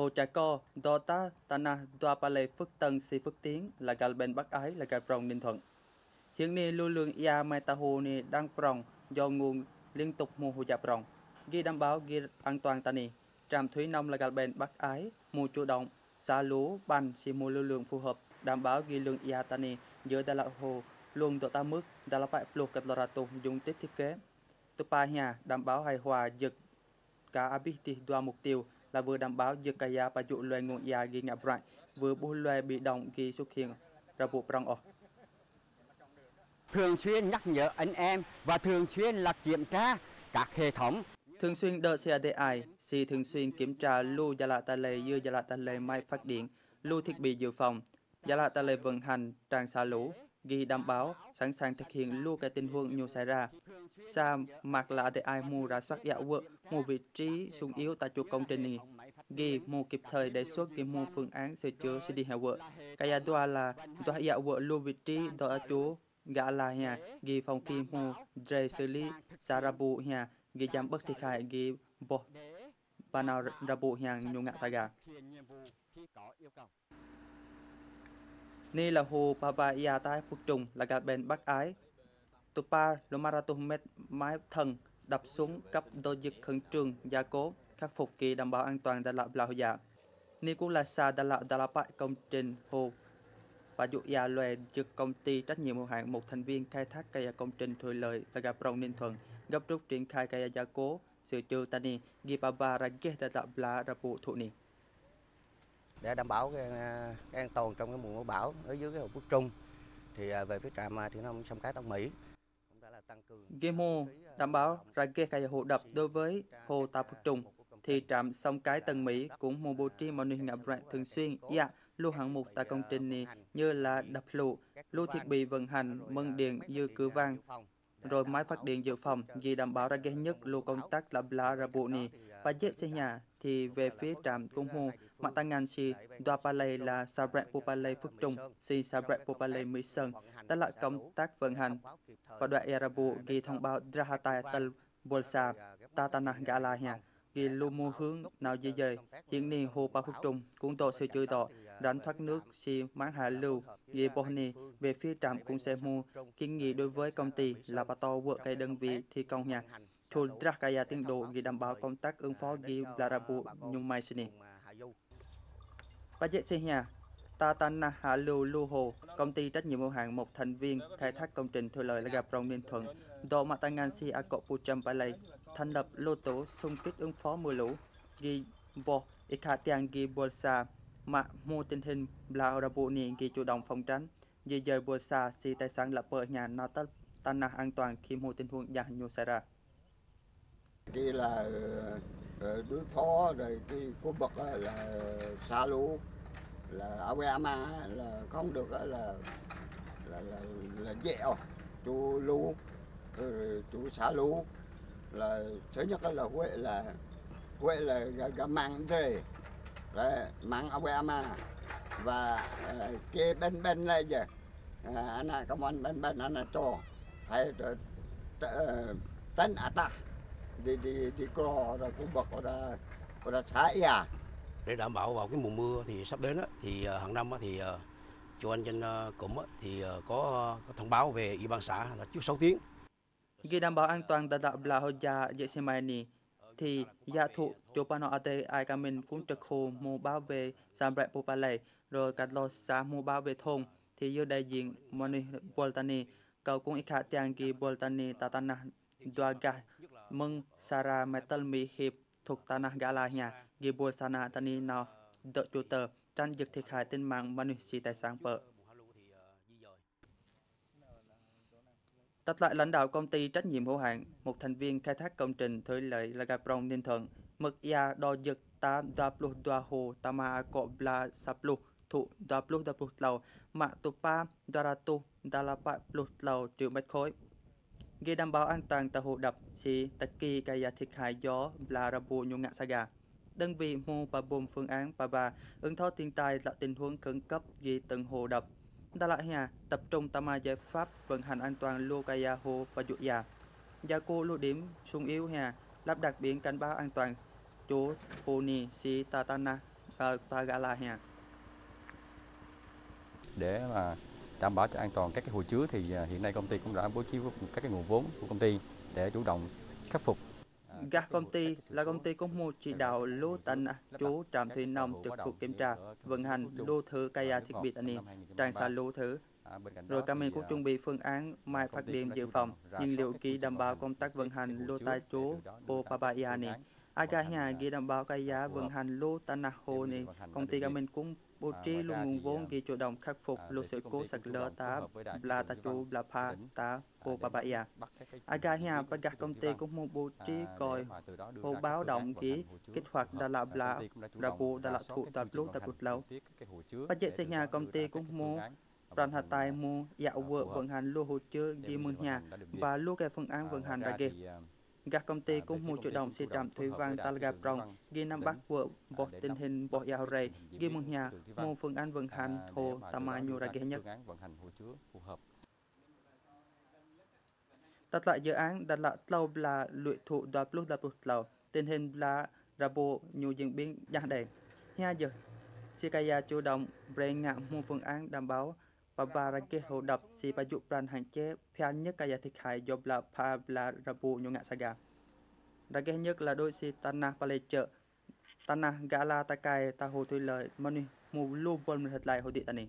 Hồ Trà Co, Đo Ta, Tana, Đoa Pa Lê, Phước Tân, Si Phước Tiến là gà bên Bắc Ái là gà rồng Ninh Thuận. Hiện nay lưu lượng Ia Mai Ta Hồ này đang rồng do nguồn liên tục mùa hồ dạp rồng. Ghi đảm bảo ghi an toàn tani. Trạm thủy nông là gà bên Bắc Ái, mùa chủ động, xả lúa, ban, si mùa lưu lượng phù hợp, đảm bảo ghi lượng Ia này giữa Đà Lạt Hồ, luôn độ ta mức, Đà Lạt Bại Plu Cật Lò Rà Tù dùng tích thiết kế. Tupa Nhà đảm bảo hài hòa dực cả Abiti đoa mục tiêu là vừa đảm bảo dược kaya và dụ loài nguồn ya ghi ngạp rại, vừa bù loài bị động ghi xuất hiện ra bộ prong ở. Thường xuyên nhắc nhở anh em và thường xuyên là kiểm tra các hệ thống. Thường xuyên đợi xe DI, si thường xuyên kiểm tra lưu gia lạ ta lệ dư gia lạ ta lệ máy phát điện, lưu thiết bị dự phòng, gia lạ ta lệ vận hành, trang xả lũ, ghi đảm bảo sẵn sàng thực hiện luôn cái tình huống nhiều xảy ra. Sa mặc là để ai mua ra sắc dạo vợ, mua vị trí sung yếu tại chỗ công trình này. Ghi mua kịp thời đề xuất ghi mua phương án sửa chữa sẽ đi hẹo vợ. Cái giá đoà là tòa dạo vợ luôn vị trí đó ở chỗ gã là nhà ghi phòng kim mua dre xử lý sarabu nhà ghi giảm bất thiệt hại ghi bộ và nào ra bộ nhà nhung ngã gà. Ni là hồ Papaya tại phục trùng là gạt bền bắc ái. Tupa Lomaratomet mái thần đập xuống cấp đô dực khẩn trương, gia cố, khắc phục kỳ đảm bảo an toàn đà lạp lào dạ. Ni cũng là xa đà lạp đà lạp công trình hồ và dụ dạ lòe dực công ty trách nhiệm hữu hạn một thành viên khai thác cây công trình thủy lợi tại gặp rồng ninh thuận, gấp rút triển khai cây gia cố, sửa chữa tani gipaba bà ra đà lạp lá ra bộ thụ niệm để đảm bảo cái, cái an toàn trong cái mùa mưa bão ở dưới cái hồ Phước Trung. Thì về phía trạm thì nó sông cái Tân Mỹ cũng đã là tăng cường hồ đảm bảo ra ghé cây hồ đập đối với hồ Tà Phước Trung. thì trạm sông cái Tân Mỹ cũng một bố trí mọi người ngập rạn thường xuyên. dạ lưu hạng mục tại công trình này như là đập lụ lưu thiết bị vận hành mân điện dư cửa vang rồi máy phát điện dự phòng. vì đảm bảo ra ghé nhất lưu công tác lập lá ra bộ này và dễ xây nhà thì về phía trạm cung hồ mặt tăng ngàn si đoa palay là sabre popalay phước trung si sabre popalay mỹ sơn đã lại công tác vận hành và đoạn erabu ghi thông báo drahatai tal bolsa tatana gala nhà ghi lưu mô hướng nào di dời hiện nay hồ pa phước trung cũng tổ sự chữ tọ rãnh thoát nước si máng hạ lưu, ghi bohni về phía trạm cũng sẽ mua kiến nghị đối với công ty là bà to vợ cây đơn vị thi công nhà, Thu Drakaya tiến độ ghi đảm bảo công tác ứng phó ghi Blarabu nhung mai sini. Budget xây nhà. Tatana Hạ Lưu Lưu Hồ, công ty trách nhiệm hữu hạn một thành viên khai thác công trình thủy lợi là gặp Ninh Thuận, Đô Mạ Tăng Ngan Si Pucham Palay, thành lập lô tổ xung kích ứng phó mưa lũ, ghi Bo Ikatiang ghi Bolsa, mà mua tình hình là Rabu Ni ghi chủ động phòng tránh, di dời Bolsa si tài sản lập bờ nhà nào Tana an toàn khi mua tình huống dạng nhu xảy ra. Khi là ờ, đối phó rồi cái của bậc là xa lũ là Alabama là không được là là là, là dẹo chú lũ ừ, chú xả lũ là thứ nhất là huệ là huệ là gà măng rề mang ở quê ama. Và ờ, kia bên bên này giờ à, anh là công an bên bên anh à, cho. Hay tên ata đi đi đi cò rồi cũng bật rồi rồi xã nhà để đảm bảo vào cái mùa mưa thì sắp đến thì ờ, hàng năm thì ờ, chủ anh trên ờ, cụm thì có, có thông báo về ủy ban xã là trước 6 tiếng. Ghi đảm bảo an toàn tại đạo là hoja Yesemani thì gia thụ chủ pano ate ai cả mình cũng trực hồ mua báo về Sambre Popale rồi cả lo xã mua báo về thôn thì do đại diện Moni Boltani cầu cũng ít khả tiang kỳ Boltani tatana duaga mừng Sara Metal Mi Hiệp thuộc Tanah Galanya, Gibul Sana Tani No, đợi chủ tờ tranh giật thiệt hại tính mạng manu sĩ tài sản vợ. Tách lại lãnh đạo công ty trách nhiệm hữu hạn, một thành viên khai thác công trình thủy lợi là Gapron Ninh Thuận, mực ya đo giật ta đa plu hồ tama cọ bla saplu thụ đa plu lầu mạ tu pa đa ra tu lầu triệu mét khối Ghi đảm bảo an toàn tại hồ đập si tất kỳ gây thiệt hại gió là rabu nhung ngạn saga. Đơn vị mô và bồm phương án bà bà ứng phó thiên tai là tình huống khẩn cấp ghi từng hồ đập. Đà Lạt Hà tập trung tam giải pháp vận hành an toàn lô kaya hồ và dụ già. Gia cô lưu điểm sung yếu Hà lắp đặt biển cảnh báo an toàn chỗ hồ nì si tatana và ta ờ, Hà. để mà đảm bảo cho an toàn các cái hồ chứa thì à, hiện nay công ty cũng đã bố trí các cái nguồn vốn của công ty để chủ động khắc phục. à, các công ty là công ty có một chỉ đạo lô lắp chú trạm thủy nông trực thuộc kiểm tra ở vận hành lô cây và thiết bị 2013. trang xả lô À, cạnh rồi các mình cũng chuẩn bị phương án mai phát điện dự phòng nhưng liệu ký đảm bảo công tác vận hành lô để chú từ à, ghi đảm bảo cái giá vận hành lô tana hồ này. công ty mình cũng bố À, trí luôn nguồn vốn à, ghi chủ động khắc phục à, lô sự cố sạt lở tá ta thủy chú pha tỉnh, tá à, ô để Papaya bắt các cái ai chỉ cả tiêu nhà của bắt khí các công ty cũng một bố à, trí coi hồ báo động chứa. kích hoạt đà lạ À, ra động bộ đà lạ thụ tập lô tập hành lâu dậy xây từ nhà công ty cũng vận hạt hành, tài à, mua dạo à, vợ vận hành lô hồ chứa ghi mừng nhà và lô cái phương án À, vận hành ra à, các công ty à, cũng mua chủ động chủ trạm thủy văn ghi năm bắc của bỏ để tình hình rầy hình diễn ghi của nhà mua phương án vận hành à, hồ nhất. án vận hành hồ chứa phù hợp. Đặt lại dự án đặt lại lâu là lụy thụ đoạt lúc đập lụt lâu tình hình là ra bộ nhiều diễn biến giá đèn nha giờ Sikaya chủ động bring ngạ mua phương án đảm bảo Pabarage hodap si pajuk peran hanje piannya kaya tikai jobla pabla rabu nyungak saga. Dagih nyek la doi si tanah paleche tanah gala takai tahu tu lai mani mulu bol melihat lai hodik tani.